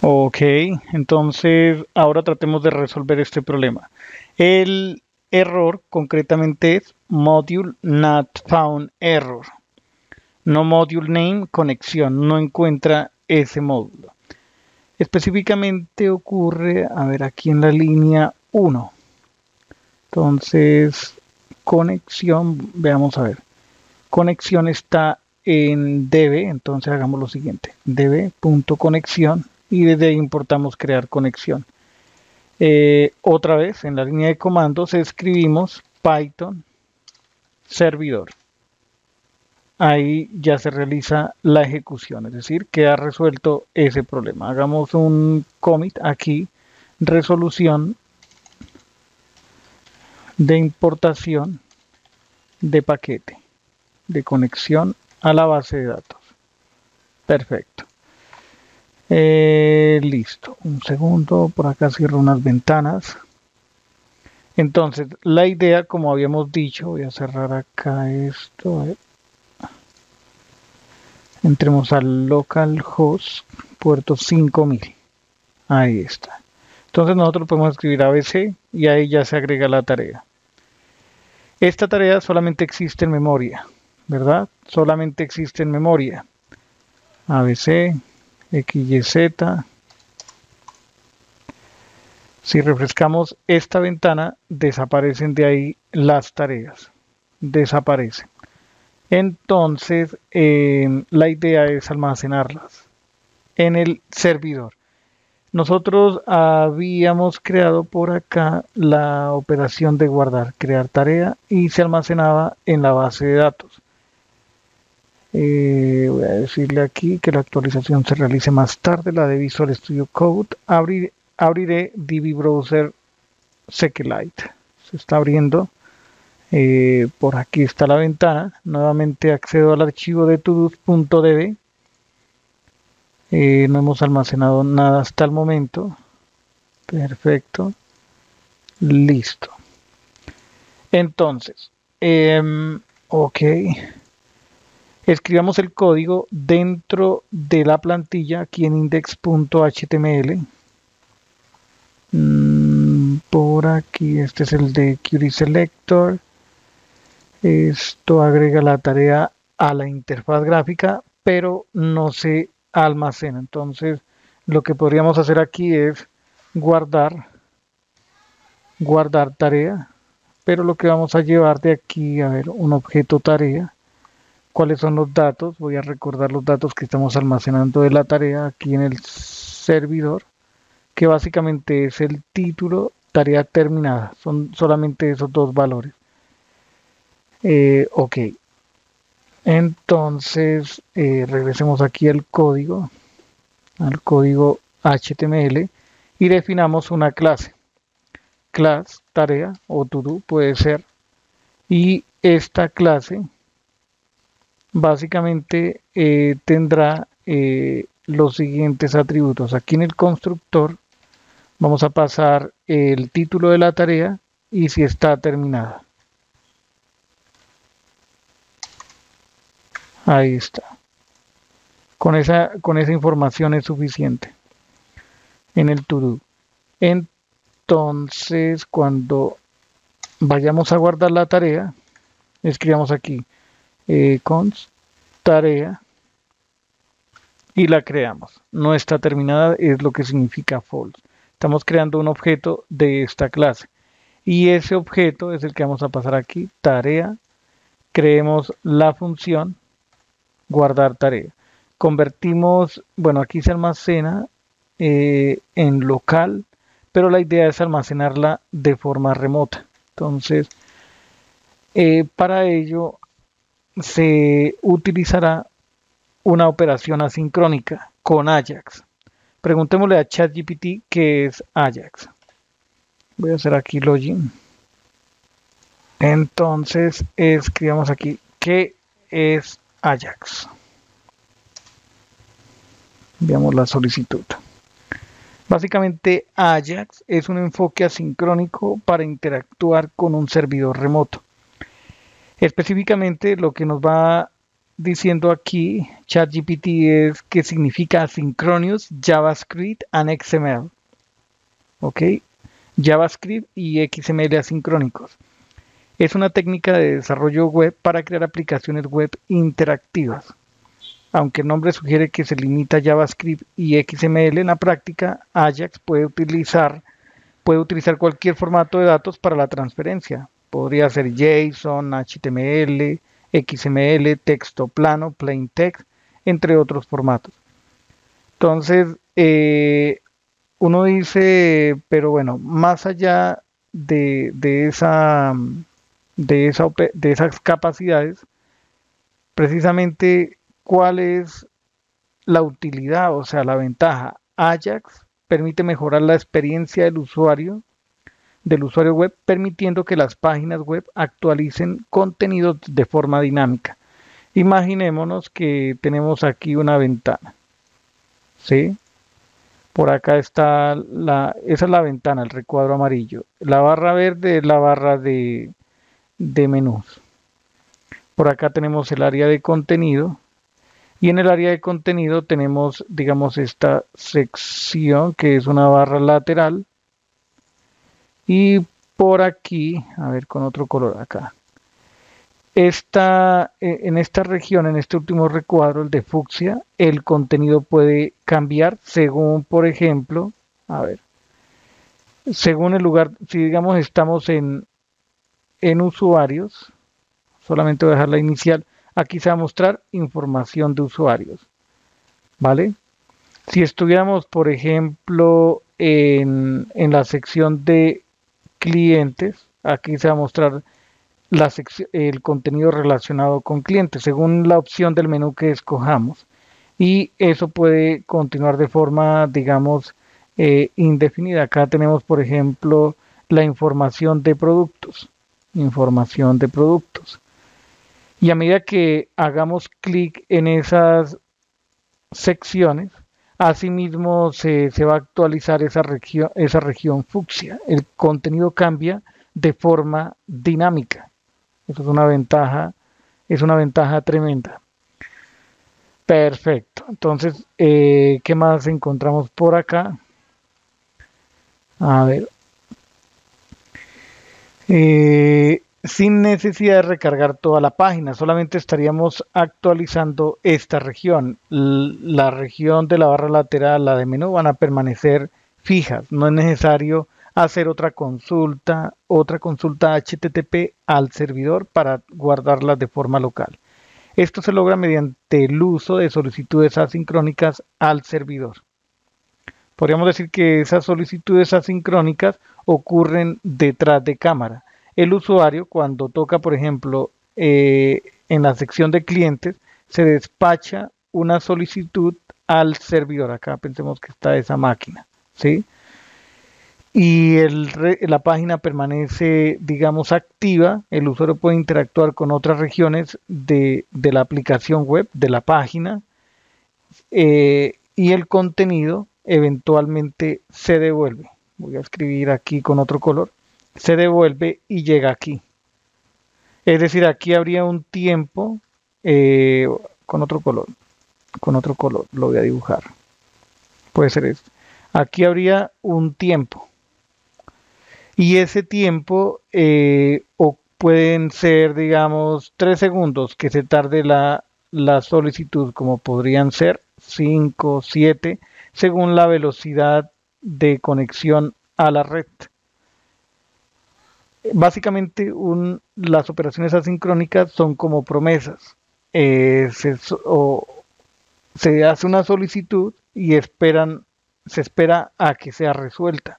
Ok, entonces ahora tratemos de resolver este problema. El error concretamente es module not found error. No module name conexión, no encuentra ese módulo. Específicamente ocurre, a ver, aquí en la línea 1. Entonces, conexión, veamos a ver. Conexión está en db, entonces hagamos lo siguiente. db.conexión y desde importamos crear conexión. Eh, otra vez en la línea de comandos escribimos Python servidor. Ahí ya se realiza la ejecución, es decir, queda resuelto ese problema. Hagamos un commit aquí, resolución de importación de paquete, de conexión a la base de datos. Perfecto. Eh, listo, un segundo, por acá cierro unas ventanas. Entonces, la idea, como habíamos dicho, voy a cerrar acá esto. Entremos al localhost, puerto 5000. Ahí está. Entonces nosotros podemos escribir ABC y ahí ya se agrega la tarea. Esta tarea solamente existe en memoria, ¿verdad? Solamente existe en memoria. ABC, XYZ. Si refrescamos esta ventana, desaparecen de ahí las tareas. Desaparecen. Entonces, eh, la idea es almacenarlas en el servidor. Nosotros habíamos creado por acá la operación de guardar, crear tarea y se almacenaba en la base de datos. Eh, voy a decirle aquí que la actualización se realice más tarde, la de Visual Studio Code. abriré DB Browser SQLite. Se está abriendo. Eh, por aquí está la ventana. Nuevamente accedo al archivo de todos.db. Eh, no hemos almacenado nada hasta el momento. Perfecto. Listo. Entonces, em, ok escribamos el código dentro de la plantilla aquí en index.html mm, por aquí este es el de query selector. Esto agrega la tarea a la interfaz gráfica pero no se almacena. Entonces lo que podríamos hacer aquí es guardar guardar tarea pero lo que vamos a llevar de aquí a ver un objeto tarea cuáles son los datos. Voy a recordar los datos que estamos almacenando de la tarea aquí en el servidor, que básicamente es el título, tarea terminada. Son solamente esos dos valores. Eh, ok. Entonces, eh, regresemos aquí al código, al código HTML y definamos una clase. Class, tarea o to puede ser. Y esta clase básicamente eh, tendrá eh, los siguientes atributos. Aquí en el constructor vamos a pasar el título de la tarea y si está terminada. Ahí está. Con esa, con esa información es suficiente en el to Entonces, cuando vayamos a guardar la tarea, escribamos aquí eh, tarea y la creamos. No está terminada es lo que significa false. Estamos creando un objeto de esta clase y ese objeto es el que vamos a pasar aquí, tarea. Creemos la función guardar tarea. Convertimos, bueno, aquí se almacena eh, en local, pero la idea es almacenarla de forma remota. Entonces, eh, para ello se utilizará una operación asincrónica con Ajax. Preguntémosle a ChatGPT qué es Ajax. Voy a hacer aquí login. Entonces escribamos aquí qué es Ajax. Veamos la solicitud. Básicamente Ajax es un enfoque asincrónico para interactuar con un servidor remoto. Específicamente lo que nos va diciendo aquí ChatGPT es que significa Asynchronous JavaScript and XML. ¿Ok? JavaScript y XML asincrónicos. Es una técnica de desarrollo web para crear aplicaciones web interactivas. Aunque el nombre sugiere que se limita a JavaScript y XML, en la práctica Ajax puede utilizar, puede utilizar cualquier formato de datos para la transferencia. Podría ser JSON, HTML, XML, texto plano, plain text, entre otros formatos. Entonces, eh, uno dice, pero bueno, más allá de, esa, de, esa, de esas capacidades, precisamente cuál es la utilidad, o sea, la ventaja. Ajax permite mejorar la experiencia del usuario del usuario web, permitiendo que las páginas web actualicen contenidos de forma dinámica. Imaginémonos que tenemos aquí una ventana. ¿Sí? Por acá está la, esa es la ventana, el recuadro amarillo. La barra verde es la barra de, de menús. Por acá tenemos el área de contenido. Y en el área de contenido tenemos, digamos, esta sección que es una barra lateral y por aquí, a ver con otro color acá. Eh, en esta región, en este último recuadro, el de fucsia, el contenido puede cambiar según, por ejemplo, a ver, según el lugar, si digamos estamos en, en usuarios, solamente voy a dejar la inicial, aquí se va a mostrar información de usuarios, ¿vale? Si estuviéramos, por ejemplo, en, en la sección de clientes. Aquí se va a mostrar el contenido relacionado con clientes según la opción del menú que escojamos. Y eso puede continuar de forma, digamos, eh, indefinida. Acá tenemos, por ejemplo, la información de productos. Información de productos. Y a medida que hagamos clic en esas secciones, Asimismo, se, va a actualizar esa región, esa región fucsia. El contenido cambia de forma dinámica. Eso es una ventaja, es una ventaja tremenda. Perfecto. Entonces, eh, ¿qué más encontramos por acá? A ver. Eh, sin necesidad de recargar toda la página, solamente estaríamos actualizando esta región. La región de la barra lateral, la de menú, van a permanecer fijas. No es necesario hacer otra consulta, otra consulta HTTP al servidor para guardarlas de forma local. Esto se logra mediante el uso de solicitudes asincrónicas al servidor. Podríamos decir que esas solicitudes asincrónicas ocurren detrás de cámara el usuario cuando toca, por ejemplo, eh, en la sección de clientes, se despacha una solicitud al servidor. Acá pensemos que está esa máquina, ¿sí? Y la página permanece, digamos, activa. El usuario puede interactuar con otras regiones de, la aplicación web, de la página, eh, y el contenido eventualmente se devuelve. Voy a escribir aquí con otro color se devuelve y llega aquí. Es decir, aquí habría un tiempo eh, con otro color. Con otro color, lo voy a dibujar. Puede ser esto. Aquí habría un tiempo. Y ese tiempo eh, o pueden ser, digamos, tres segundos que se tarde la, la solicitud, como podrían ser 5, 7, según la velocidad de conexión a la red básicamente las operaciones asincrónicas son como promesas. Eh, se, hace una solicitud y esperan, se espera a que sea resuelta.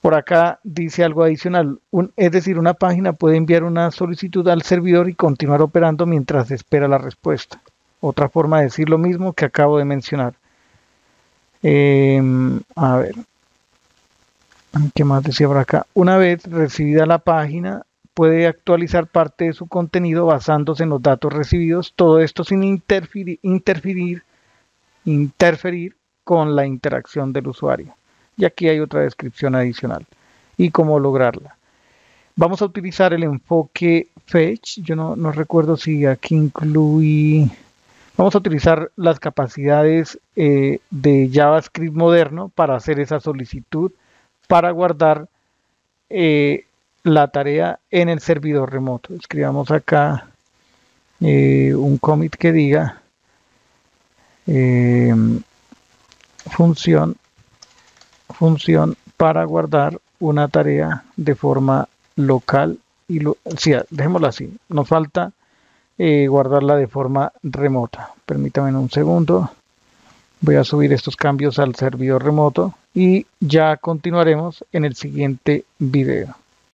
Por acá dice algo adicional, es decir, una página puede enviar una solicitud al servidor y continuar operando mientras espera la respuesta. Otra forma de decir lo mismo que acabo de mencionar. Em, a ver, ¿Qué más decía por acá? Una vez recibida la página, puede actualizar parte de su contenido basándose en los datos recibidos, todo esto sin interferir, interferir, con la interacción del usuario. Y aquí hay otra descripción adicional y cómo lograrla. Vamos a utilizar el enfoque fetch. Yo no, no recuerdo si aquí incluí... Vamos a utilizar las capacidades eh, de JavaScript moderno para hacer esa solicitud, para guardar eh, la tarea en el servidor remoto. Escribamos acá eh, un commit que diga función, función para guardar una tarea de forma local y lo, sí, dejémoslo así. Nos falta eh, guardarla de forma remota. Permítanme un segundo. Voy a subir estos cambios al servidor remoto y ya continuaremos en el siguiente video.